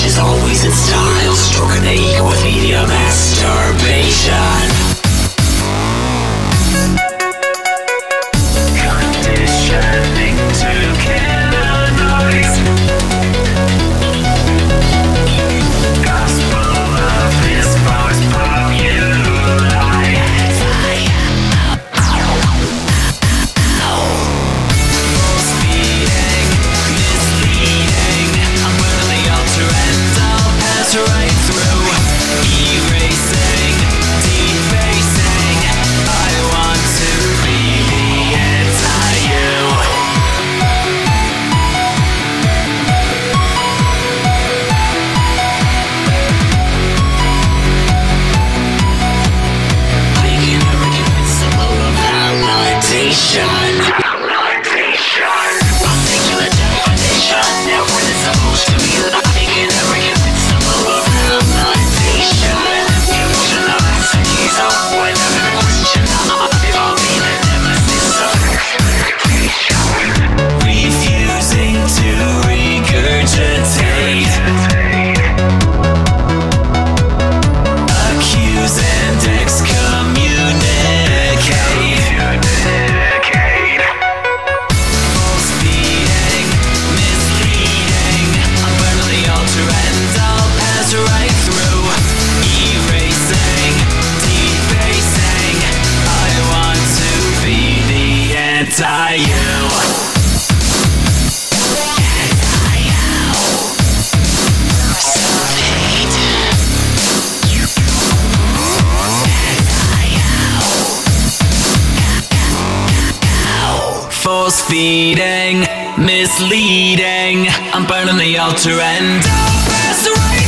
She's always in style, stroking the ego with media masturbation. feeding, misleading. I'm burning the altar and.